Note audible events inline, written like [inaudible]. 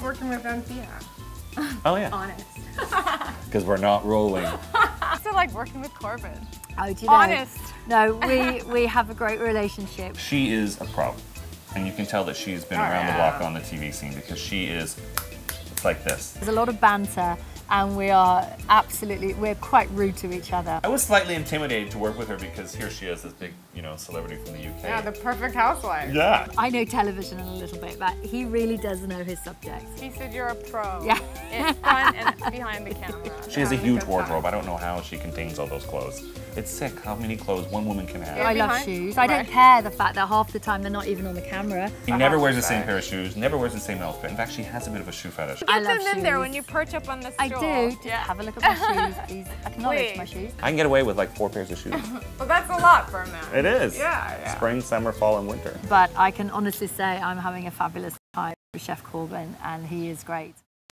Arrogancia. Oh yeah, [laughs] Honest. [laughs] because we're not rolling. What's it like working with Corbin? Oh, do you know? Honest. No, we [laughs] we have a great relationship. She is a pro, and you can tell that she's been Oh, around the block on the TV scene because she is. It's like this. There's a lot of banter, and we are absolutely we're quite rude to each other. I was slightly intimidated to work with her because here she is, this big, you know, celebrity from the UK. Yeah, the perfect housewife. Yeah. I know television a little bit, but he really does know his subjects. He said you're a pro. Yeah. In front and behind the camera. She has a huge wardrobe. I don't know how she contains all those clothes. It's sick how many clothes one woman can have. Yeah. I love behind- shoes. I don't care the fact that half the time they're not even on the camera. She never wears the same pair of shoes, never wears the same outfit. In fact, she has a bit of a shoe fetish. I Get love them in there when you perch up on the stool. I stool. do. Just Yeah. Have a look at my shoes, [laughs] please. Acknowledge Wait. my shoes. I can get away with like four pairs of shoes. [laughs] Well, that's a lot for a man. it is. Yeah, yeah. Spring, summer, fall, and winter. But I can honestly say I'm having a fabulous time with Chef Corbin, and he is great.